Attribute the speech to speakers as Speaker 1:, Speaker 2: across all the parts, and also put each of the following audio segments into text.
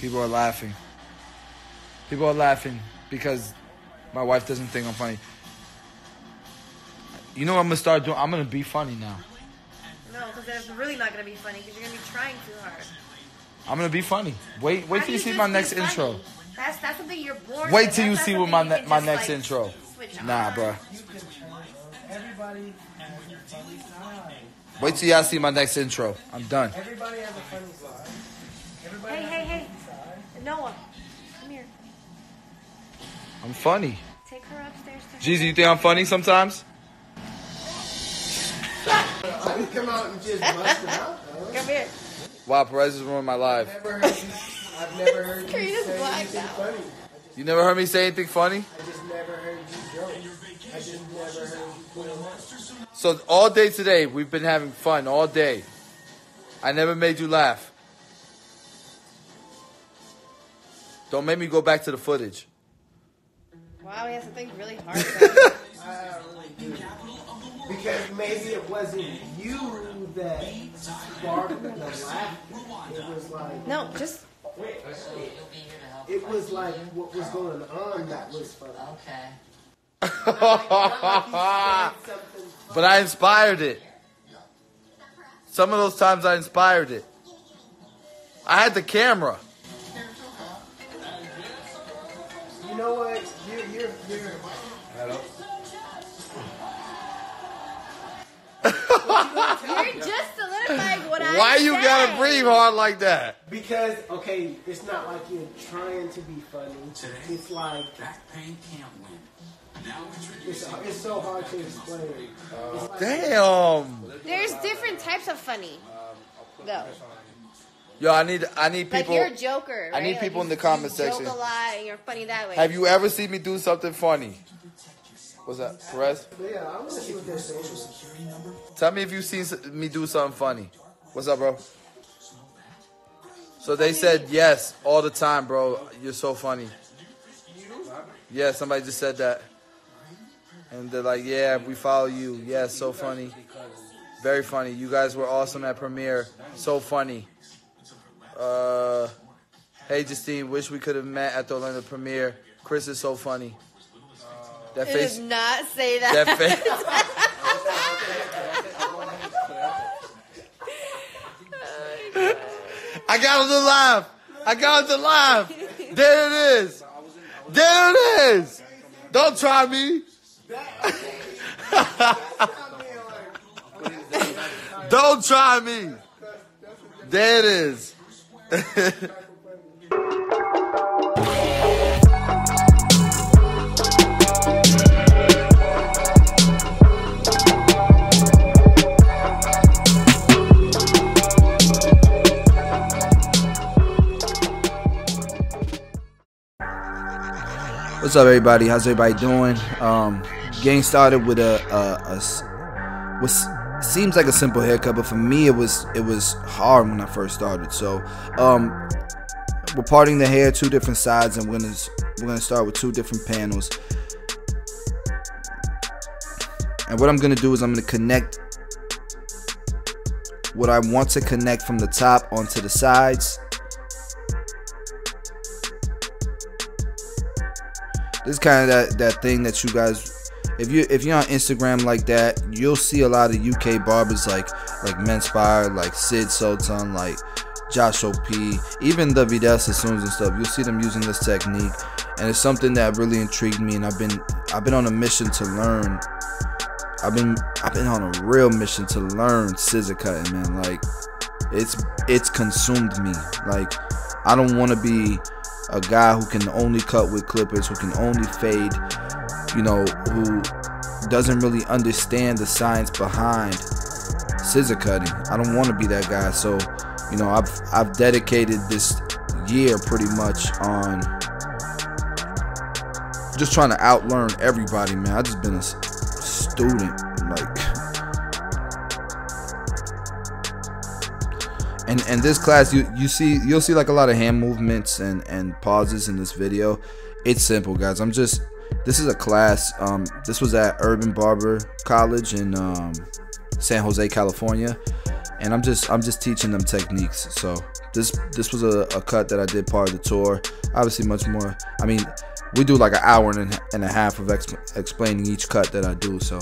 Speaker 1: People are laughing. People are laughing because my wife doesn't think I'm funny. You know what I'm gonna start doing? I'm gonna be funny now.
Speaker 2: No, because that's really not gonna be funny because you're gonna be trying too hard.
Speaker 1: I'm gonna be funny. Wait, wait
Speaker 2: How
Speaker 1: till you see my next
Speaker 2: funny?
Speaker 1: intro.
Speaker 2: That's that's something you're born.
Speaker 1: Wait till you see
Speaker 2: not
Speaker 1: what my ne- my next
Speaker 2: like,
Speaker 1: intro. Nah,
Speaker 2: on.
Speaker 1: bruh.
Speaker 3: You can try. Everybody has a funny side.
Speaker 1: Wait till y'all see my next intro. I'm done.
Speaker 3: Everybody has a funny side. Everybody
Speaker 2: Hey,
Speaker 3: has
Speaker 2: hey,
Speaker 3: a
Speaker 2: hey.
Speaker 3: Funny side.
Speaker 2: Noah, come here.
Speaker 1: I'm funny.
Speaker 2: Take her upstairs. To
Speaker 1: Jeezy, you think I'm funny sometimes?
Speaker 4: I can come out and just bust it out. though.
Speaker 2: Come here.
Speaker 1: Wow, Perez is ruining my life.
Speaker 4: Never heard you, I've never heard you say anything
Speaker 2: out.
Speaker 4: funny. Just,
Speaker 1: You never heard me say anything funny?
Speaker 4: I just never heard you joke. I just never heard you put on
Speaker 1: So all day today, we've been having fun all day. I never made you laugh. Don't make me go back to the footage.
Speaker 2: Wow, he has to think really hard.
Speaker 4: I really do. Because maybe it wasn't you that sparked the laugh. It was like
Speaker 2: no, just
Speaker 4: it was like what was going on that was funny.
Speaker 5: Okay.
Speaker 1: But I inspired it. Some of those times I inspired it. I had the camera.
Speaker 4: Know what? You're you're you're.
Speaker 2: you're just solidifying what I
Speaker 1: Why you gotta breathe hard like that?
Speaker 4: Because okay, it's not like you're trying to be funny. Today, It's like
Speaker 5: Back pain can't win. Now
Speaker 4: it's, uh, it's so hard to explain. It's like-
Speaker 1: Damn.
Speaker 2: There's different types of funny, um, though.
Speaker 1: Yo, I need I need
Speaker 2: Like
Speaker 1: people.
Speaker 2: you're a joker.
Speaker 1: I need
Speaker 2: Like,
Speaker 1: people
Speaker 2: you-
Speaker 1: in the comment section.
Speaker 2: Joke a lot, and you're funny that way.
Speaker 1: Have you ever seen me do something funny? What's that, Perez?
Speaker 4: Yeah, I want to see what they're saying.
Speaker 1: Tell me if you've seen me do something funny. What's up, bro? So they said yes all the time, bro. You're so funny. Yeah, somebody just said that. And they're like, yeah, we follow you. Yeah, so funny. Very funny. You guys were awesome at premiere. So funny. Uh, hey, Justine, wish we could have met at the Orlando premiere. Chris is so funny. That
Speaker 2: It
Speaker 1: face.
Speaker 2: not say that.
Speaker 1: That face. I got to laugh. I got to laugh. There it is. There it is. Don't try me. Don't try me. There it is. What's up, everybody? How's everybody doing? Um, getting started with a what s- seems like a simple haircut, but for me, it was it was hard when I first started. So, um, we're parting the hair two different sides, and we're gonna we're gonna start with two different panels. And what I'm gonna do is I'm gonna connect what I want to connect from the top onto the sides. This is kind of that, that thing that you guys, if you if you're on Instagram like that, you'll see a lot of UK barbers like like Menspire, like Sid Sultan, like Josh OP, even the Vidal Sassoons and stuff. You'll see them using this technique, and it's something that really intrigued me. And I've been I've been on a mission to learn. I've been I've been on a real mission to learn scissor cutting, man. Like it's it's consumed me. Like I don't want to be a guy who can only cut with clippers, who can only fade, you know, who doesn't really understand the science behind scissor cutting. I don't want to be that guy. So, you know, I've I've dedicated this year pretty much on just trying to outlearn everybody, man. I just been a student, like. And and this class, you you see you'll see like a lot of hand movements and and pauses in this video. It's simple, guys. I'm just this is a class. Um, this was at Urban Barber College in um, San Jose, California. and I'm just I'm just teaching them techniques. So this this was a, a cut that I did part of the tour. Obviously, much more. I mean, we do like an hour and, a half of exp- explaining each cut that I do. So.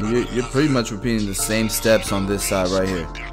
Speaker 1: You're, you're pretty much repeating the same steps on this side right here.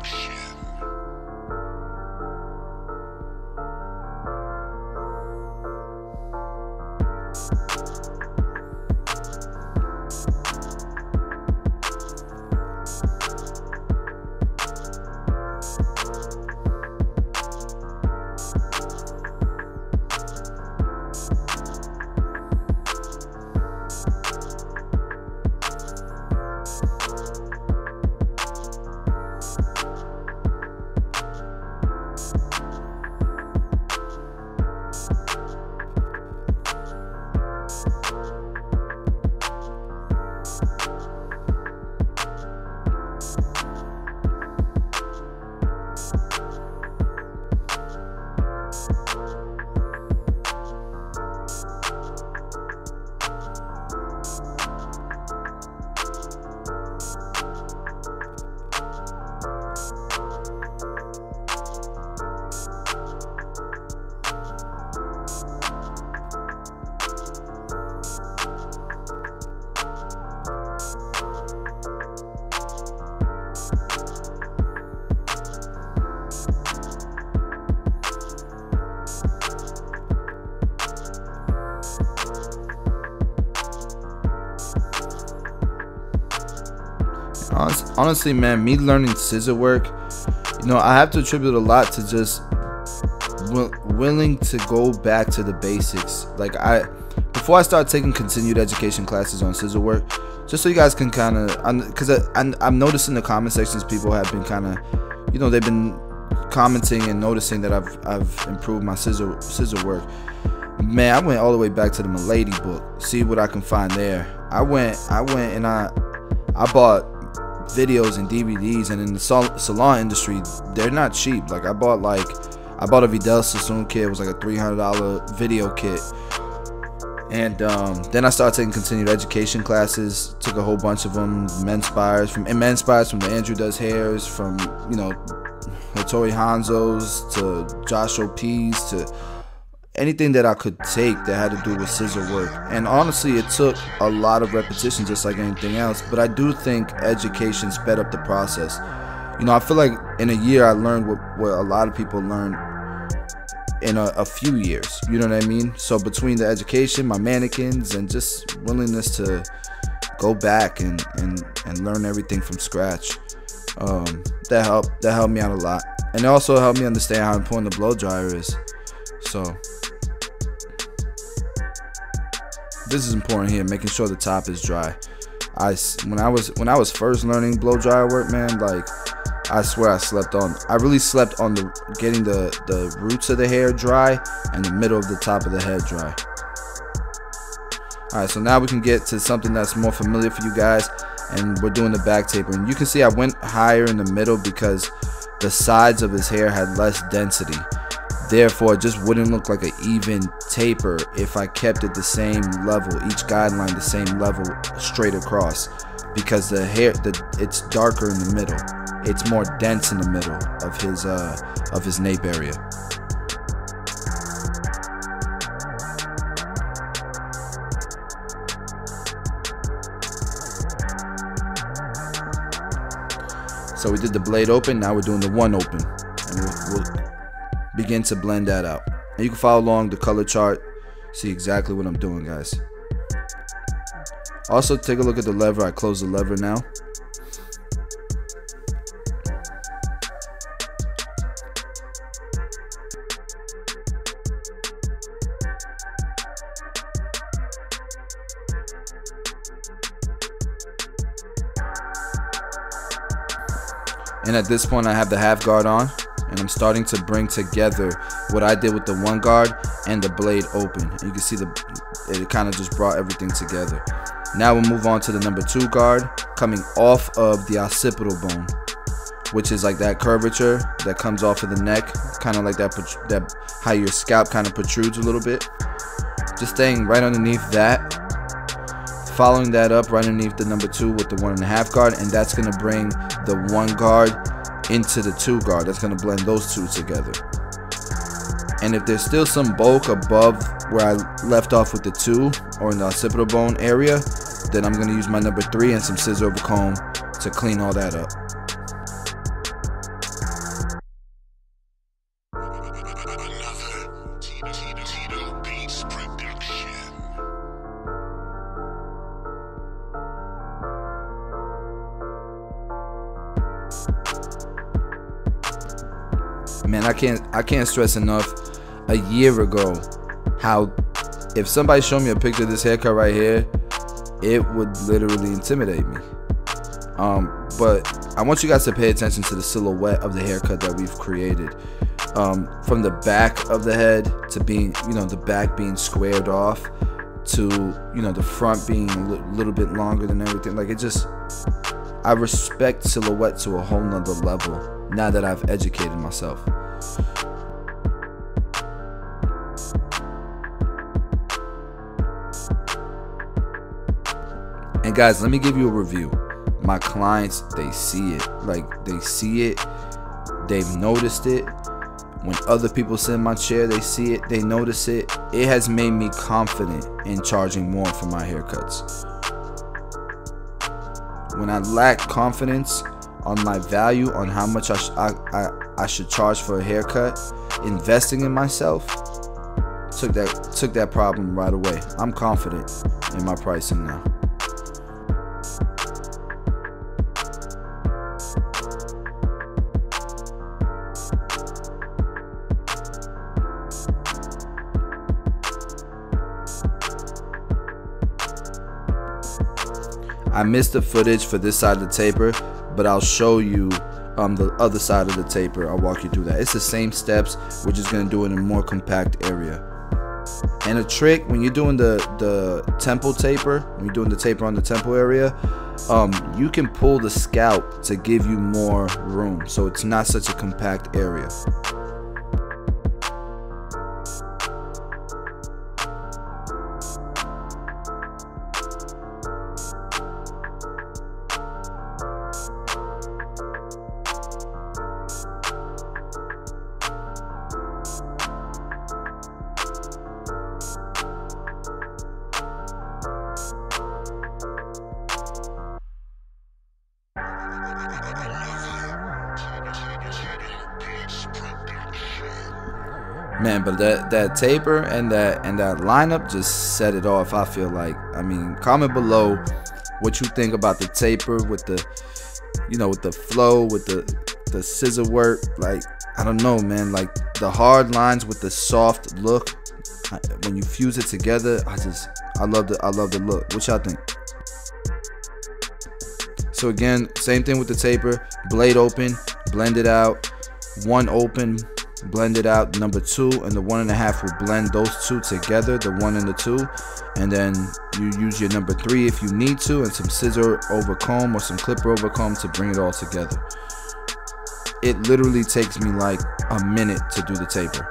Speaker 1: Honestly, man, me learning scissor work, you know, I have to attribute a lot to just willing to go back to the basics. Like I, before I start taking continued education classes on scissor work, just so you guys can kind of, because I'm, I'm noticing the comment sections people have been kind of, you know, they've been commenting and noticing that I've I've improved my scissor scissor work. Man, I went all the way back to the Milady book, see what I can find there. I went, I went and I, I bought videos and DVDs, and in the sal- salon industry, they're not cheap. Like I bought like, I bought a Vidal Sassoon kit. It was like a three hundred dollar video kit. And um, then I started taking continued education classes. Took a whole bunch of them. Menspires from and Menspires from the Andrew Does Hairs, from you know, Hattori Hanzo's to Josh O'P's to anything that I could take that had to do with scissor work. And honestly, it took a lot of repetition, just like anything else. But I do think education sped up the process. You know, I feel like in a year I learned what, what a lot of people learn in a, a few years. You know what I mean? So between the education, my mannequins, and just willingness to go back and and, and learn everything from scratch, um, that helped that helped me out a lot. And it also helped me understand how important the blow dryer is. So this is important here, making sure the top is dry. I when I was when I was first learning blow dryer work, man, like I swear I slept on. I really slept on the getting the the roots of the hair dry and the middle of the top of the head dry. All right, so now we can get to something that's more familiar for you guys, and we're doing the back tapering. You can see I went higher in the middle because the sides of his hair had less density. Therefore, it just wouldn't look like an even taper if I kept it the same level, each guideline the same level straight across. Because the hair, the it's darker in the middle. It's more dense in the middle of his uh, of his nape area. So we did the blade open. Now we're doing the one open, and we'll, we'll begin to blend that out. And you can follow along the color chart, see exactly what I'm doing, guys. Also, take a look at the lever. I close the lever now. And at this point, I have the half guard on, and I'm starting to bring together what I did with the one guard and the blade open. And you can see the it kind of just brought everything together. Now we'll move on to the number two guard, coming off of the occipital bone, which is like that curvature that comes off of the neck, kind of like that that how your scalp kind of protrudes a little bit. Just staying right underneath that. Following that up right underneath the number two with the one and a half guard, and that's gonna bring the one guard into the two guard. That's gonna blend those two together. And if there's still some bulk above where I left off with the two or in the occipital bone area, then I'm gonna use my number three and some scissor over comb to clean all that up. Man, I can't I can't stress enough a year ago how if somebody showed me a picture of this haircut right here, it would literally intimidate me. Um, but I want you guys to pay attention to the silhouette of the haircut that we've created. Um, from the back of the head to being, you know, the back being squared off to, you know, the front being a little bit longer than everything. Like it just, I respect silhouette to a whole nother level now that I've educated myself. And guys, let me give you a review. My clients, they see it. Like they see it. They've noticed it. When other people sit in my chair, they see it, they notice it. It has made me confident in charging more for my haircuts. When I lack confidence on my value, on how much I, sh- I, I, I should charge for a haircut, investing in myself, took that took that problem right away. I'm confident in my pricing now. I missed the footage for this side of the taper, but I'll show you um, the other side of the taper. I'll walk you through that. It's the same steps. We're just gonna do it in a more compact area. And a trick when you're doing the the temple taper, when you're doing the taper on the temple area, um, you can pull the scalp to give you more room, so it's not such a compact area. Man, but that that taper and that and that lineup just set it off. I feel like. I mean, comment below what you think about the taper with the, you know, with the flow, with the the scissor work. Like, I don't know, man. Like the hard lines with the soft look. When you fuse it together, I just I love the I love the look. What y'all think? So again, same thing with the taper. Blade open, blend it out. One open, blend it out number two and the one and a half will blend those two together the one and the two. And then you use your number three if you need to and some scissor over comb or some clipper over comb to bring it all together. It literally takes me like a minute to do the taper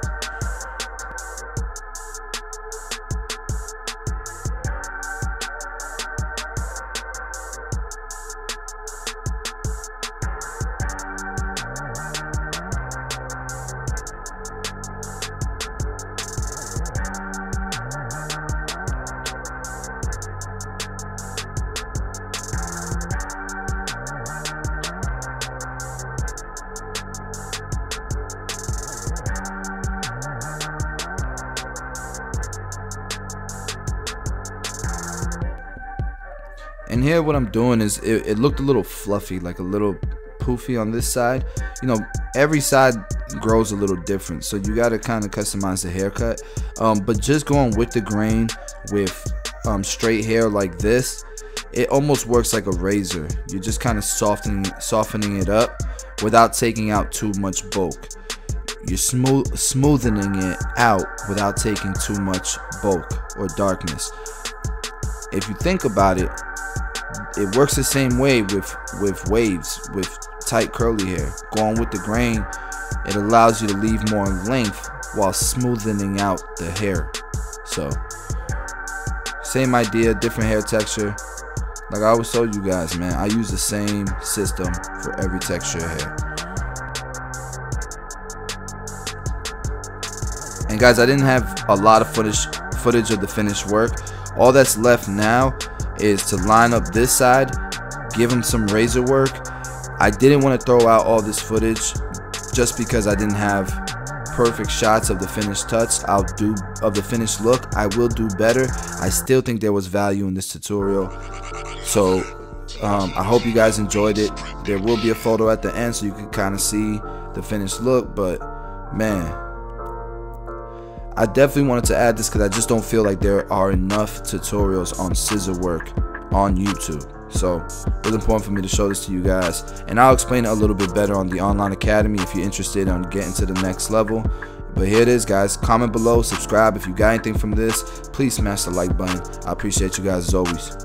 Speaker 1: and here what I'm doing is it, it looked a little fluffy, like a little poofy on this side. You know, every side grows a little different, so you gotta kind of customize the haircut. Um, but just going with the grain with um, straight hair like this, it almost works like a razor. You're just kind of softening softening it up without taking out too much bulk. You're smooth smoothing it out without taking too much bulk or darkness. If you think about it, it works the same way with with waves with tight curly hair. Going with the grain, it allows you to leave more length while smoothing out the hair. So, same idea, different hair texture. Like I always told you guys, man, I use the same system for every texture of hair. And guys, I didn't have a lot of footage footage of the finished work. All that's left now is to line up this side, give him some razor work. I didn't want to throw out all this footage just because I didn't have perfect shots of the finished touch. I'll do of the finished look. I will do better. I still think there was value in this tutorial. So um, I hope you guys enjoyed it. There will be a photo at the end so you can kind of see the finished look. But man, I definitely wanted to add this because I just don't feel like there are enough tutorials on scissor work on YouTube. So it was important for me to show this to you guys. And I'll explain it a little bit better on the online academy if you're interested in getting to the next level. But here it is, guys. Comment below, subscribe. If you got anything from this, please smash the like button. I appreciate you guys as always.